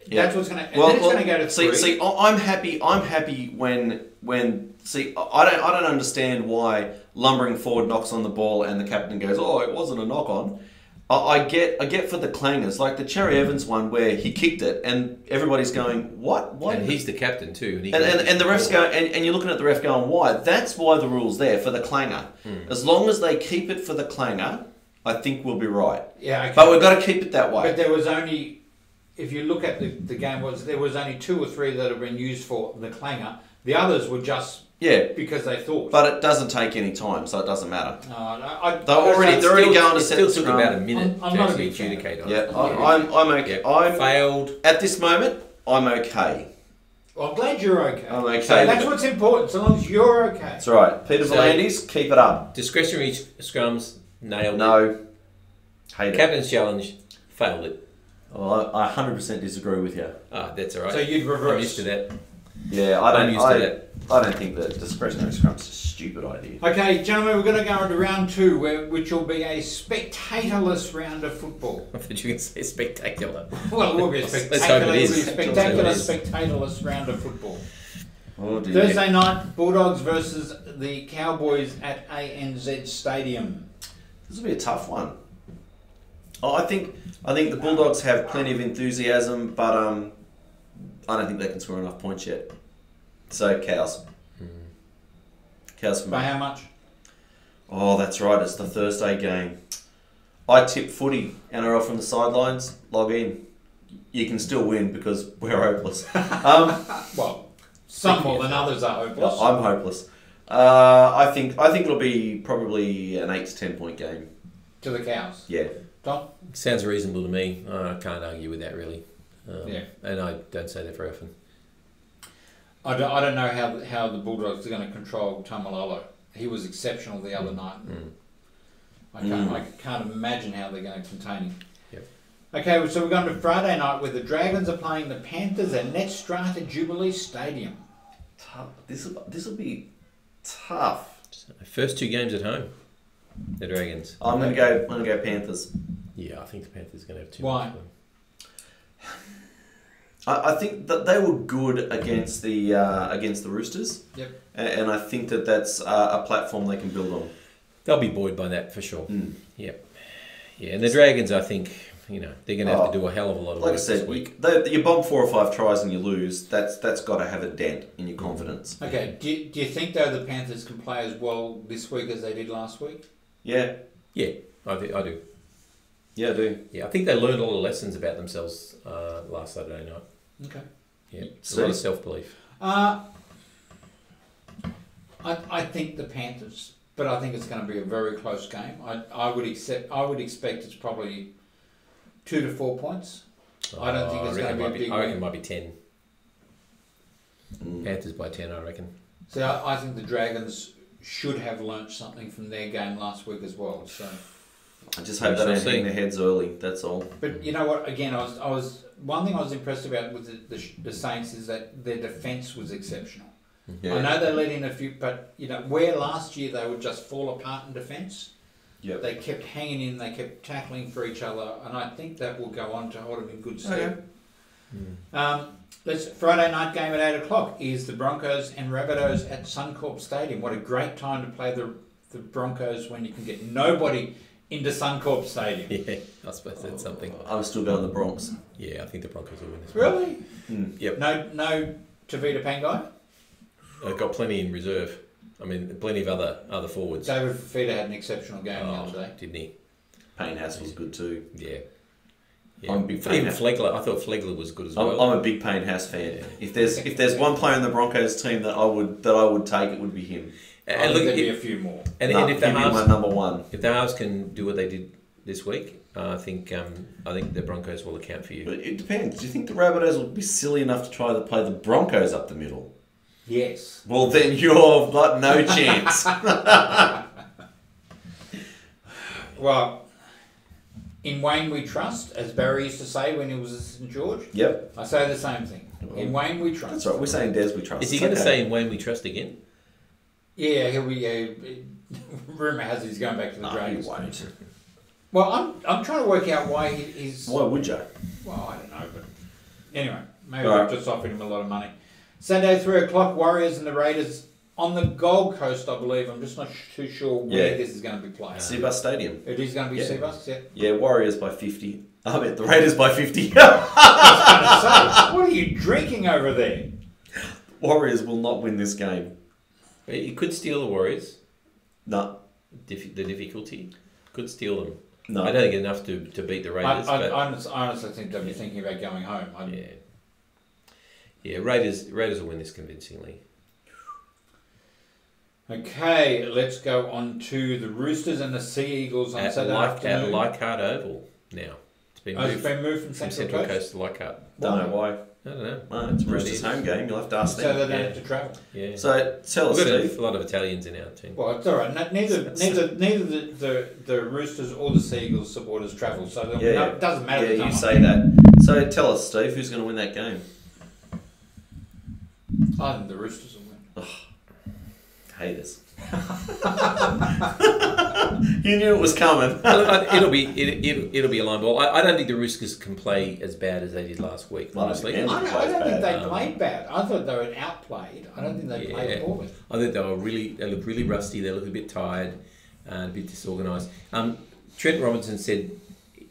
Yeah. That's what's going to. Well, well, going to go to see, three. see, I'm happy. I'm happy when when see. I don't I don't understand why lumbering forward knocks on the ball and the captain goes, "Oh, it wasn't a knock on." I, I get I get for the clangers like the Cherry Evans one where he kicked it and everybody's going, "What? Why?" And he's the captain too. And, he And, and, and the refs go, and, and you're looking at the ref going, why? That's why the rule's there for the clanger. Hmm. As long as they keep it for the clanger, I think we'll be right. yeah, okay. But we've got to keep it that way. But there was only, if you look at the, the game, was there was only two or three that have been used for the clanger. The others were just yeah, because they thought. but it doesn't take any time, so it doesn't matter. no, I, I, They're already- they're already going to it set still the took scrum. about a minute I'm- I'm to not a actually adjudicate on. Yeah, it. I, I'm, I'm okay. Yeah. I'm failed. at this moment. I'm okay. Well, I'm glad you're okay. I'm okay. So that's what's important. So long as you're okay. That's right. Peter So- V'landys, keep it up. Discretionary scrums nailed it. No, hate it. Captain's challenge failed it. Well, I, I 100% disagree with you. Ah, that's all right. So you'd I'm reverse. used to that. Yeah, I I'm don't. used to I, that. I don't think that discretionary scrums is a stupid idea. Okay, gentlemen, we're going to go into round two, where, which will be a spectatorless round of football. I thought you were going to say spectacular. Well, it will be a Let's hope spectacular, is. it'll be a Let's hope spectacular, it is. spectatorless round of football. Oh dear. Thursday night, Bulldogs versus the Cowboys at ANZ Stadium. This will be a tough one. Oh, I think I think the Bulldogs have plenty of enthusiasm, but um, I don't think they can score enough points yet. So cows. Cows for By how much? Oh, that's right. It's the Thursday game. I tip footy. NRL from the sidelines. Log in. You can still win because we're hopeless. Um, Well, some more than others are hopeless. I'm hopeless. Uh, I think I think it'll be probably an eight to ten point game. to the cows. Yeah. Tom? Sounds reasonable to me. I can't argue with that really. Um, Yeah. And I don't say that very often. I don't, I don't know how how the Bulldogs are going to control Taumalolo. He was exceptional the other night. Mm. I can't Mm. I can't imagine how they're going to contain him. Yep. Okay, so we're going to Friday night where the Dragons are playing the Panthers at Netstrata Jubilee Stadium. Tough. This will this will be tough. First two games at home. The Dragons. I'm gonna go. I'm gonna go Panthers. Yeah, I think the Panthers are going to have two. Why? Much fun. I, I think that they were good against the uh, against the Roosters. Yep. And, and I think that that's uh, a platform they can build on. They'll be buoyed by that for sure. Mm. Yep. Yeah, and the Dragons, I think, you know, they're going to have Oh, to do a hell of a lot of Like I work said, this you, week. they, you bomb four or five tries and you lose. That's that's got to have a dent in your confidence. Okay, do you, do you think though the Panthers can play as well this week as they did last week? Yeah. Yeah, I, thi- I do. Yeah, I do. Yeah, I think they learned a lot of lessons about themselves uh, last Saturday night. Okay. Yeah, it's a lot of self belief. Uh, I, I think the Panthers, but I think it's going to be a very close game. I, I would accept. I would expect it's probably two to four points. I don't think it's gonna it be a big I reckon win. it might be ten. Mm. Panthers by ten, I reckon. So I, I think the Dragons should have learnt something from their game last week as well. So, I just hope We they shall don't hang their heads early. That's all. but you know what? Again, I was I was one thing I was impressed about with the, the, the Saints is that their defence was exceptional. Yeah. I know they let in a few, but you know where last year they would just fall apart in defence. Yep. They kept hanging in, they kept tackling for each other, and I think that will go on to hold them in good stead. Okay. Um, let's Friday night game at eight o'clock is the Broncos and Rabbitohs at Suncorp Stadium. What a great time to play the the Broncos when you can get nobody into Suncorp Stadium. Yeah, I suppose that's something. Oh, I'm still going the Bronx. Yeah, I think the Broncos will win this. one. Really? Hmm. Yep. No, no Tevita Pangai. I've got plenty in reserve. I mean, plenty of other other forwards. David Fifita had an exceptional game the Oh, other day. didn't he? Payne Hassell's good too. Yeah. yeah. I'm a big fan Even of- Flegler, I thought Flegler was good as I'm, well. I'm a big Payne Haas fan. Yeah. If there's if there's one player in the Broncos team that I would that I would take, it would be him. I and look, there'd be a few more. and, Nah, and if the he'd my number one. if the halves can do what they did this week, uh, I think um, I think the Broncos will account for you. But it depends. Do you think the Rabbitohs would be silly enough to try to play the Broncos up the middle? Yes. Well, then you've got no chance. Well, in Wayne we trust, as Barry used to say when he was at St George. yep, I say the same thing. In Wayne we trust. that's right. We're saying Des we trust. Is he going to okay. say in Wayne we trust again? Yeah, he'll be. Uh, rumor has it he's going back to the No, he won't. Well, I'm, I'm trying to work out why he, he's. Why would you? Well, I don't know, but anyway, maybe All I've just offered him a lot of money. Sunday, three o'clock. Warriors and the Raiders on the Gold Coast, I believe. I'm just not too sure where Yeah. this is going to be played. Cbus Stadium. It is going to be Yeah. Cbus, yeah. Yeah, Warriors by 50. I mean, the Raiders by 50. I was going to say, what are you drinking over there? Warriors will not win this game. He could steal the Warriors. No, Dif- the difficulty could steal them. no. I don't think enough to, to beat the Raiders. I, but I honestly, I honestly think they'll be thinking about going home. I, yeah, yeah, Raiders Raiders will win this convincingly. Okay, let's go on to the Roosters and the Sea Eagles on At, Saturday like, at afternoon. Leichhardt Oval now. It's been Oh, it's moved been moved from from Central, Central Coast, Coast to Leichhardt. Don't know why. I don't know. No, it's Right, Roosters' home game. You'll have to ask so they them. don't Yeah. have to travel. Yeah. So tell us, We've got Steve. a, a lot of Italians in our team. Well, it's all right. No, neither, neither, neither the, the, the Roosters or the Seagulls supporters travel, so Yeah, no, yeah. it doesn't matter. Yeah, you time. say that. So tell us, Steve, who's going to win that game? I think the Roosters will win. Haters. you knew it was coming. It'll be it, it'll, it'll be a line ball. I, I don't think the Roosters can play as bad as they did last week. Well, Honestly, yeah. I don't, I don't think bad. they played bad. I thought they were outplayed. I don't think they played Yeah. poorly. I think they were really they look really rusty. They look a bit tired and a bit disorganised. Um, Trent Robinson said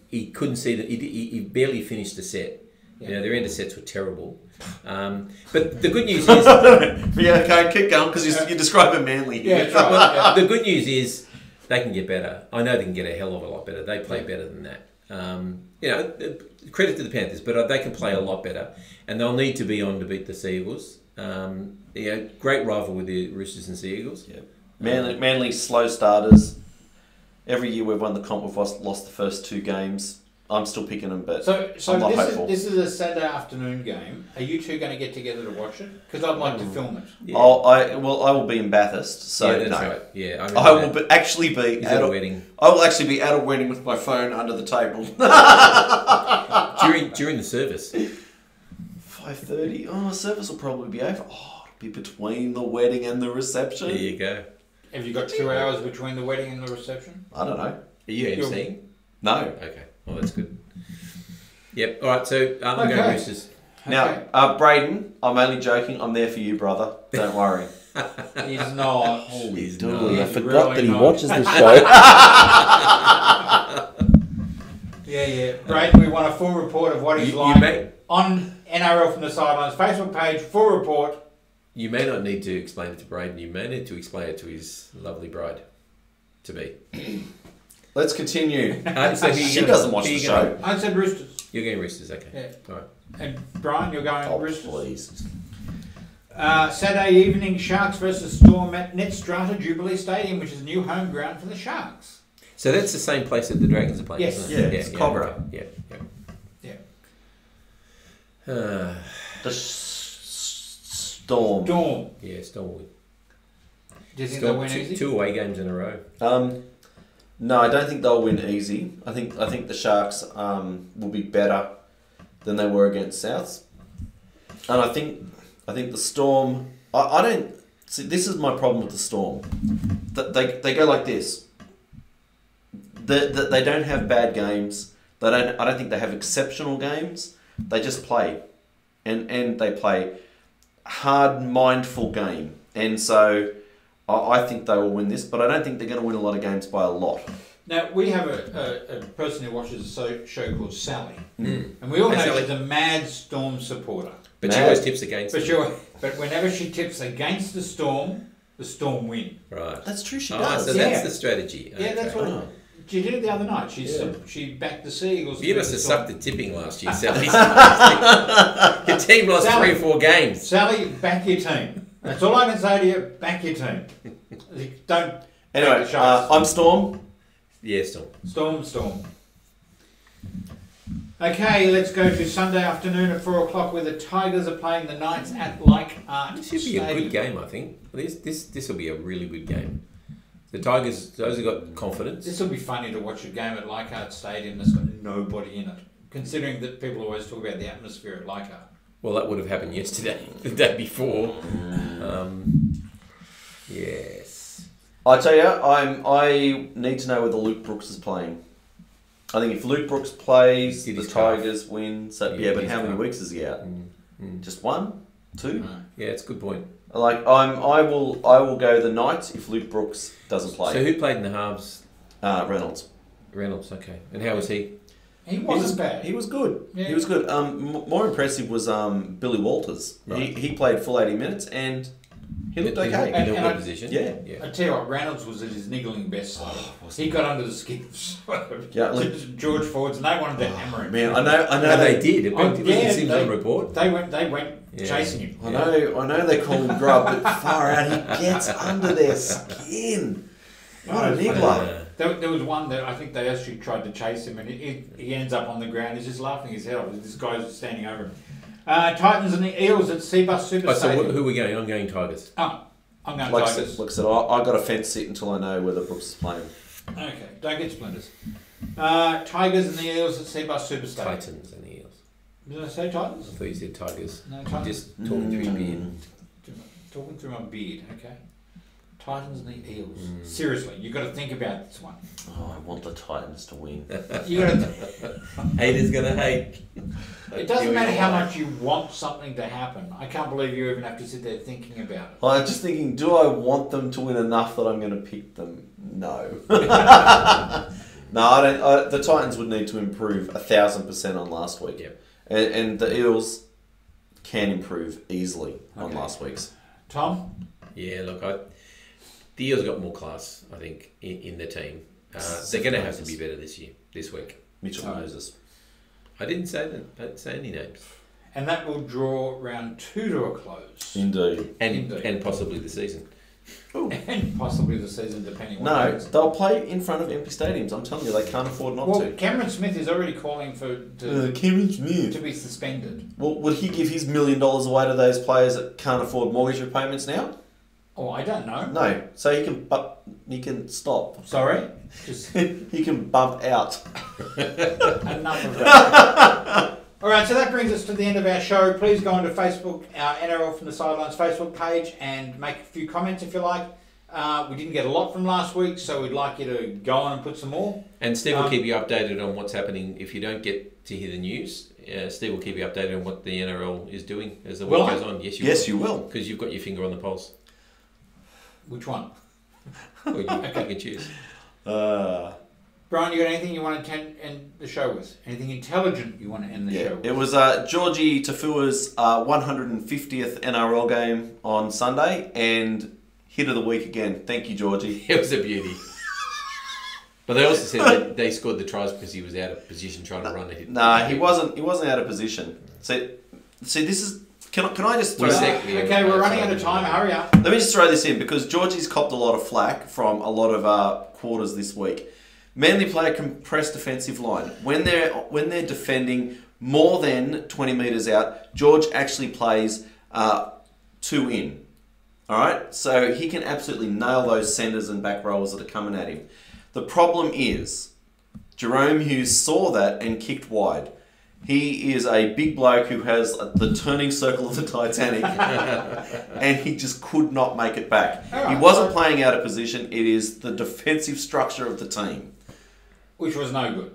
he couldn't see that he, he, he barely finished the set. You know, their end of sets were terrible. Um, but the good news is yeah, okay, keep going because you're, you're describing Manly. Yeah, right. well, the good news is they can get better. I know they can get a hell of a lot better. They play better than that. Um, you know, uh, credit to the Panthers, but uh, they can play a lot better, and they'll need to be on to beat the Sea Eagles. Um, yeah, great rival with the Roosters and Sea Eagles. Yeah. Manly, Manly slow starters. Every year we've won the comp, we've lost, lost the first two games. I'm still picking them, but So, so I'm not this is, hopeful. this is a Saturday afternoon game. Are you two going to get together to watch it? Because I'd like to mm. film it. Yeah, I'll, I well, I will be in Bathurst, so yeah that's no. right. Yeah, I, I remember will be, actually be He's at at a, a wedding I will actually be at a wedding with my phone under the table. during during the service. Five thirty. Oh, the service will probably be over. Oh, it'll be between the wedding and the reception. There you go. Have you got two hours between the wedding and the reception? I don't know. Are you You'll- emceeing? No. Okay. Well, that's good. Yep. All right. So um, I'm going Okay. Roosters. Now, Okay. uh, Braden, I'm only joking. I'm there for you, brother. Don't worry. He's not. He's dooly. not. I forgot really that he not. watches the show. Yeah, yeah. Braden, we want a full report of what he's You, you like may on NRL from the sidelines Facebook page. Full report. you may not need to explain it to Braden. You may need to explain it to his lovely bride, to be. Let's continue. Uh, so who you She gonna- doesn't watch who the you gonna- show. I said Roosters. You're going Roosters. Okay. Yeah. All right. And Brian, you're going Oh, Roosters. please. Uh, Saturday evening, Sharks versus Storm at Netstrata Jubilee Stadium, which is a new home ground for the Sharks. So that's the same place that the Dragons are playing. Yes. Isn't it? Yeah, it's Kogarah. right. Yeah. Yeah. Yeah. Uh, The s- storm. Storm. yeah. Stormwood. Do you think Storm- they'll win two, easy? two away games in a row. Um, no, I don't think they'll win easy. I think I think the Sharks um, will be better than they were against Souths, and I think I think the Storm. I, I don't see. This is my problem with the Storm. That they they go like this. They, they, they don't have bad games. They don't. I don't think they have exceptional games. They just play, and and they play hard, mindful game, and so I, I think they will win this. But I don't think they're going to win a lot of games by a lot. Now we have a, a, a person who watches a so, show called Sally, Mm. and we all Hey, know Sally. she's a mad Storm supporter. But she always tips against. But them. she, but whenever she tips against the Storm, the Storm win. Right. That's true. She Oh, does. so Yeah. that's the strategy. Yeah, that's what Oh. she did it the other night. She Yeah. she backed the Seagulls. You must have Storm. sucked at tipping last year, Sally. Your team lost Sally. three or four games. Sally, back your team. That's all I can say to you. Back your team. Don't. Anyway, take uh. I'm Storm. Yeah, still. Storm, storm. Okay, let's go to Sunday afternoon at four o'clock, where the Tigers are playing the Knights at Like Art This should be a good game, I think. This this this will be a really good game. The Tigers, those have got confidence. This will be funny to watch a game at Leichhardt Stadium that's got nobody in it. Considering that people always talk about the atmosphere at Leichhardt. Well, that would have happened yesterday, the day before. Um, yes. I tell you, I'm. I need to know whether Luke Brooks is playing. I think if Luke Brooks plays, Did the his calf. Tigers win. So Yeah, yeah, but his how many calf. weeks is he out? Mm, mm. Just one, two. Right. Yeah, it's a good point. Like I'm. I will. I will go the Knights if Luke Brooks doesn't play. So who played in the halves? uh, Reynolds. Reynolds. Okay. And how was he? He He wasn't was bad. He was good. Yeah. He was good. Um, m- more impressive was um Billy Walters. Right. He, he played full eighty minutes and he looked In- in- okay. In, And- a good position. Yeah. Yeah. I tell you what, Reynolds was at his niggling best. Though. he got under the skin of Yeah, look- George Fords, and they wanted to hammer him. Man, I know. I know. No, they, they did. It Oh, went, it yeah, was the they- Simpson report. They went. They went Yeah. chasing him. I know. I know they call him Grub, but far out he gets under their skin. What a Oh, it's niggler. There, there was one that I think they actually tried to chase him, and he, he, he ends up on the ground. He's just laughing his head off. This guy's standing over him. Uh, Titans and the Eels at Cbus Super oh, so Stadium. wh- who are we going? I'm going Tigers. Oh, I'm going Like Tigers. said, like I said, I, I got a fence sit until I know whether Brooks is playing. Okay, don't get splinters. Uh, Tigers and the Eels at Cbus Super Stadium. Titans and the Eels. Did I say I Titans? thought you said Tigers. No, Titans. Just talking through your beard. Talking through my beard, okay. Titans and the Eels. Mm. Seriously, you've got to think about this one. Oh, I want the Titans to win. You got to. Haters gonna hate. It doesn't matter how much you want something to happen. I can't believe you even have to sit there thinking about it. I'm just thinking, do I want them to win enough that I'm going to pick them? No. no, I don't. I, the Titans would need to improve a thousand percent on last week. Yep. And, and the Eels can improve easily on last week's. Tom? Yeah, look, I, the Eels got more class, I think, in, in the team. Uh, they're going to have to be better this year, this week. Mitchell Oh. Moses. I didn't say that. I didn't say any names. And that will draw round two to a close. Indeed. And Indeed. and possibly the season. And possibly the season, depending on No, happens. they'll play in front of empty stadiums. I'm telling you, they can't afford not Well, to. Cameron Smith is already calling for to, Uh, Kieran Smith. to be suspended. Well, would he give his million dollars away to those players that can't afford mortgage repayments now? Oh, I don't know. No. So he can, but he can stop. Sorry, just he can bump out. enough of that. All right, so that brings us to the end of our show. Please go onto Facebook, our NRL from the Sidelines Facebook page, and make a few comments if you like. Uh, we didn't get a lot from last week, so we'd like you to go on and put some more. And Steve will Um, keep you updated on what's happening. If you don't get to hear the news, uh, Steve will keep you updated on what the NRL is doing as the week I? goes on. Yes, you Yes, will. you will. Because you've got your finger on the pulse. Which one? Or you, you can choose. Uh, Brian, you got anything you want to end, the show with? Anything intelligent you want to end the show with? it was uh, Georgie Taufua's uh, 150th NRL game on Sunday and hit of the week again. Thank you, Georgie. It was a beauty. But they also said that they scored the tries because he was out of position trying to run it. Nah, he wasn't. He wasn't out of position. See, see, this is. Can I, can I just throw? We said- yeah, okay, we're running out of time. Hurry up. Let me just throw this in because Georgie's copped a lot of flack from a lot of uh, quarters this week. Manly play a compressed defensive line when they're when they're defending more than twenty meters out. George actually plays uh, two in. All right, so he can absolutely nail those centers and back rowers that are coming at him. The problem is Jahrome Hughes saw that and kicked wide. He is a big bloke who has the turning circle of the Titanic, and he just could not make it back. All He wasn't playing out of position. It is the defensive structure of the team. Which was no good.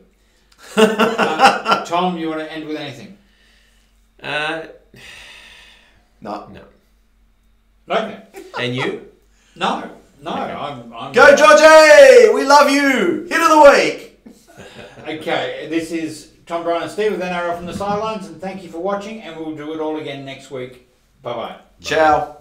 uh, Tom, you want to end with anything? Uh, No. no. Okay. And you? No, no, Okay. I'm, I'm. Go, Georgie! We love you! Hit of the week! Okay, this is Tom Brian and Steve with NRL from the sidelines, and thank you for watching, and we'll do it all again next week. Bye bye. Ciao.